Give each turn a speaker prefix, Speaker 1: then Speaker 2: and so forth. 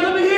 Speaker 1: no me